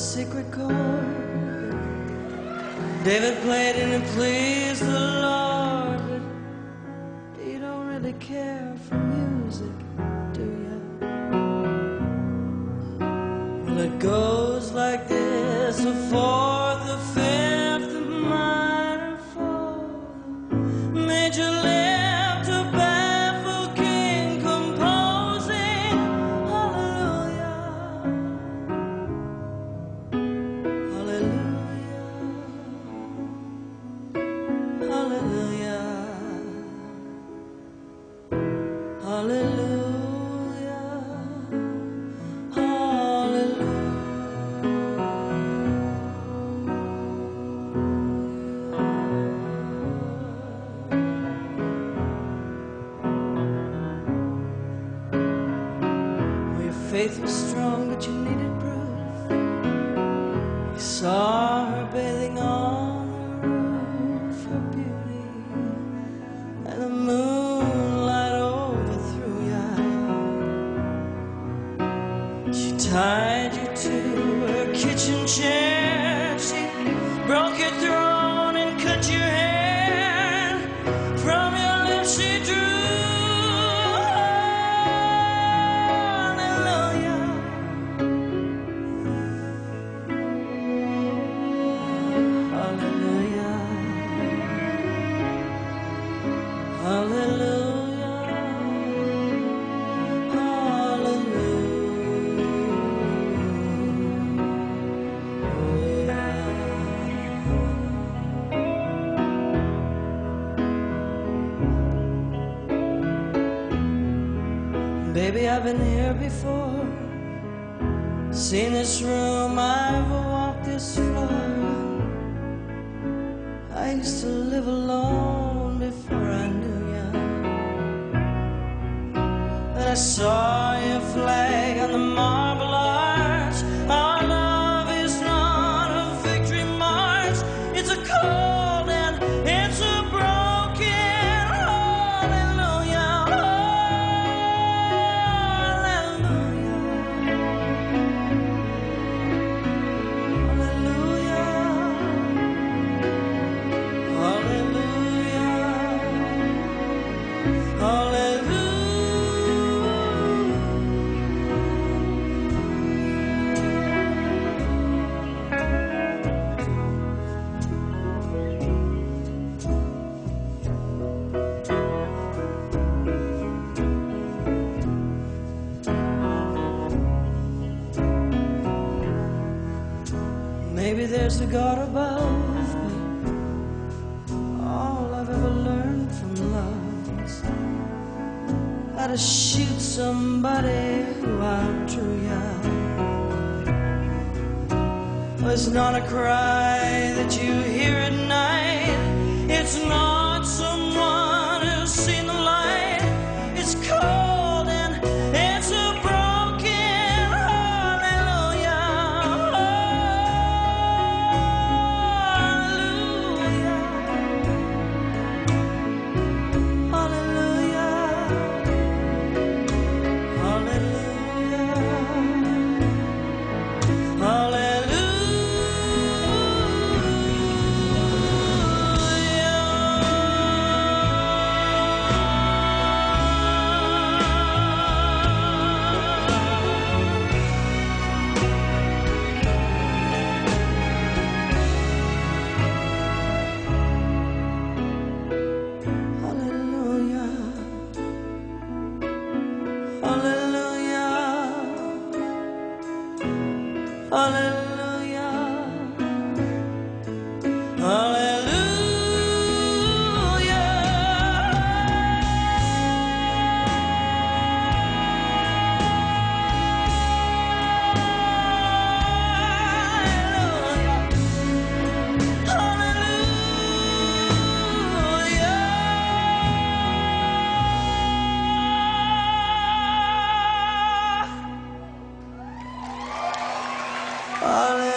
secret chord. David played and it pleased the care for music, faith was strong, but you needed proof. You saw I've been here before. Seen this room, I've walked this floor. I used to live alone before I knew you. And I saw your flag Maybe there's a God above, but all I've ever learned from love is how to shoot somebody who outdrew ya. It's not a cry that you hear at night. It's not Hallelujah. All